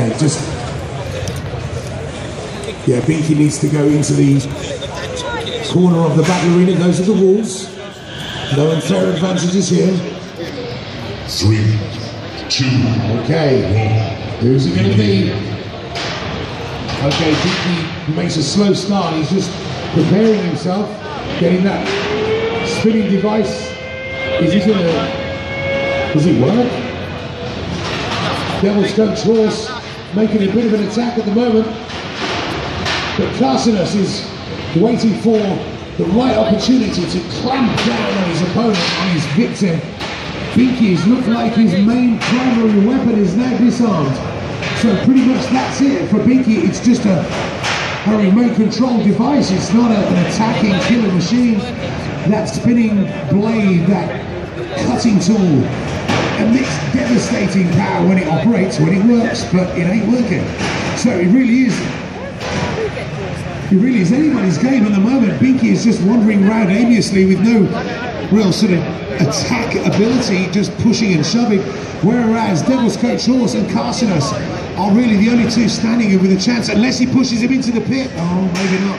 Okay, just. Yeah, Binky needs to go into the corner of the battle arena. Those are the walls. No unfair advantages here. Three, two, Okay, who's it going to be? Okay, Binky makes a slow start. He's just preparing himself, getting that spinning device. Is he going to. Does it work? Devil's Coach Horse making a bit of an attack at the moment. But Carcinus is waiting for the right opportunity to clamp down on his opponent, on his victim. Binky's looked like his main primary weapon is now disarmed. So pretty much that's it for Binky. It's just a, a remote control device. It's not a, an attacking killer machine. That spinning blade, that cutting tool, emits devastating power when it operates, when it works, but it ain't working. So it really is it really is anybody's game at the moment. Binky is just wandering around aimlessly with no real sort of attack ability, just pushing and shoving. Whereas Devil's Coach Horse and Carcinus are really the only two standing with a chance, unless he pushes him into the pit. Oh, maybe not.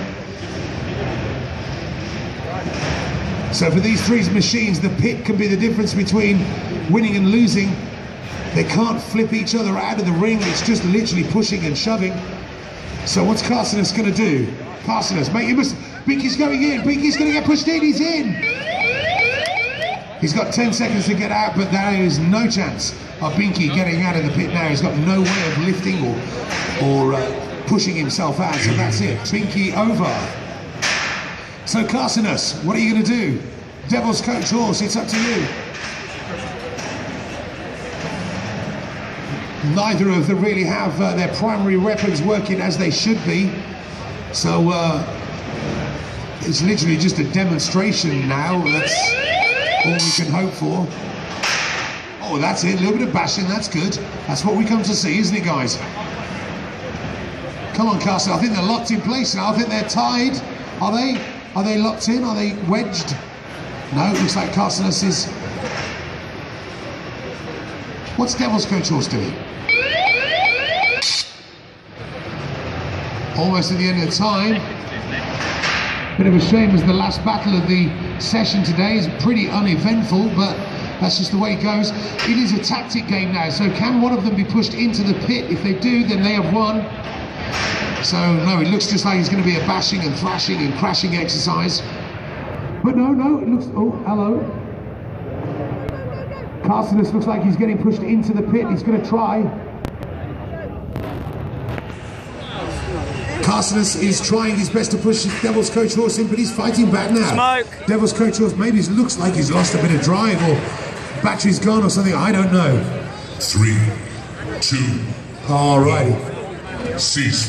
So for these three machines, the pit can be the difference between winning and losing. They can't flip each other out of the ring. It's just literally pushing and shoving. So what's Carcinus going to do? Carcinus, mate, you must... Binky's going in. Binky's going to get pushed in. He's in. He's got 10 seconds to get out, but there is no chance of Binky getting out of the pit now. He's got no way of lifting or, or uh, pushing himself out, so that's it. Binky over. So Carcinus, what are you going to do? Devil's Coach Horse, it's up to you. Neither of them really have uh, their primary weapons working as they should be. So uh, it's literally just a demonstration now. That's all we can hope for. Oh, that's it. A little bit of bashing. That's good. That's what we come to see, isn't it, guys? Come on, Castle. I think they're locked in place now. I think they're tied. Are they? Are they locked in? Are they wedged? No, it looks like Carcinus is. What's Devil's Coach Horse doing? Almost at the end of time. Bit of a shame as the last battle of the session today is pretty uneventful, but that's just the way it goes. It is a tactic game now, so can one of them be pushed into the pit? If they do, then they have won. So no, it looks just like it's going to be a bashing and thrashing and crashing exercise. But no, no, it looks, oh, hello. Carcinus looks like he's getting pushed into the pit. He's going to try. Carcinus is trying his best to push his Devil's Coach Horse in, but he's fighting back now. Smoke. Devil's Coach Horse maybe looks like he's lost a bit of drive or battery's gone or something. I don't know. three, two, All righty. cease.